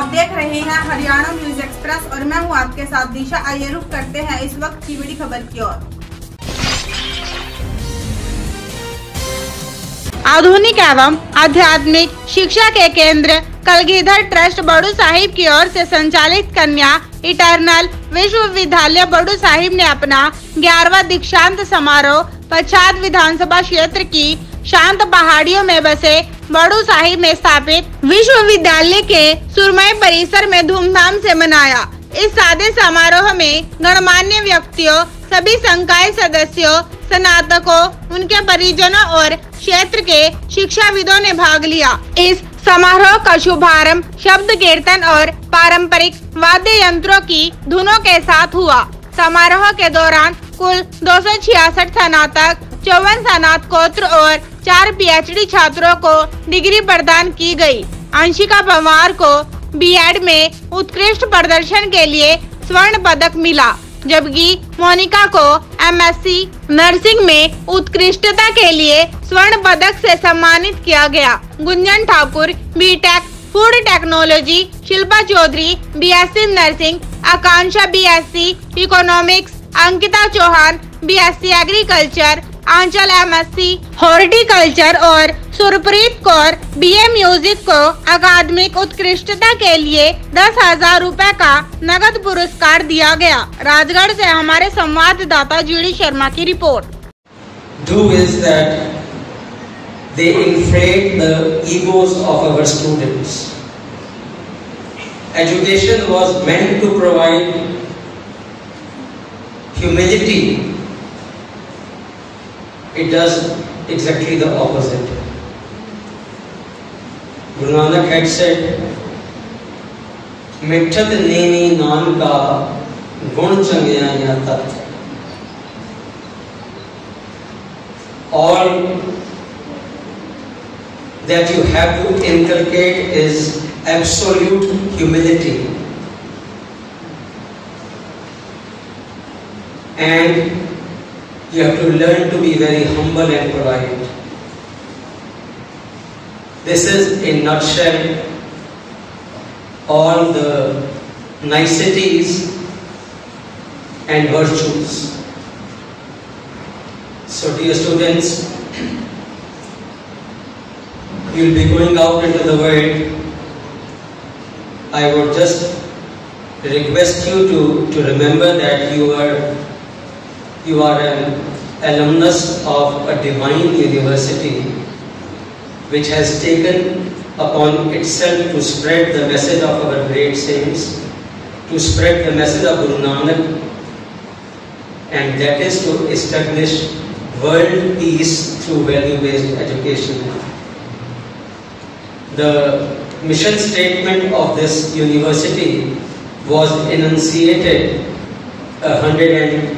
Haryana news express और मैं हूँ आपके साथ दिशा। आइए रुख करते हैं इस वक्त की बड़ी खबर की ओर। आधुनिक एवं आध्यात्मिक शिक्षा के केंद्र कलगीधर ट्रस्ट बड़ू साहिब की ओर से संचालित कन्या इटर्नल विश्वविद्यालय बड़ू साहिब ने अपना ग्यारहवा दीक्षांत समारोह पच्छाद विधानसभा क्षेत्र की शांत पहाड़ियों में बसे बड़ू साहिब में स्थापित विश्वविद्यालय के सुरमय परिसर में धूमधाम से मनाया। इस सादे समारोह में गणमान्य व्यक्तियों, सभी संकाय सदस्यों, स्नातकों, उनके परिजनों और क्षेत्र के शिक्षाविदों ने भाग लिया। इस समारोह का शुभारंभ शब्द कीर्तन और पारंपरिक वाद्य यंत्रों की धुनों के साथ हुआ। समारोह के दौरान कुल दो सौ छियासठ स्नातक, चौवन स्नातकोत्र और चार पीएचडी छात्रों को डिग्री प्रदान की गई। अंशिका पवार को बीएड में उत्कृष्ट प्रदर्शन के लिए स्वर्ण पदक मिला, जबकि मोनिका को एमएससी नर्सिंग में उत्कृष्टता के लिए स्वर्ण पदक से सम्मानित किया गया Gunjan Thakur BTech food technology Shilpa Chaudhary BSc nursing, Akanksha BSc economics Ankita Chauhan BSc agriculture Aanchal MSc horticulture और सुरप्रीत कौर बीए म्यूज़िक को अकादमिक उत्कृष्टता के लिए दस हज़ार रूपए का नगद पुरस्कार दिया गया राजगढ़ से हमारे संवाददाता जीडी शर्मा की report they inflate the egos of our students. Education was meant to provide humility it does exactly the opposite. Guru Nanak had said, मिठत नेमी नाम का गुण चंगिया या तत् all that you have to inculcate is absolute humility and you have to learn to be very humble and polite. This is, in nutshell, all the niceties and virtues. So, dear students, you will be going out into the world. I would just request you to, to remember that you are you are an alumnus of a divine university which has taken upon itself to spread the message of our great saints, to spread the message of Guru Nanak, and that is to establish world peace through value-based education. The mission statement of this university was enunciated a hundred and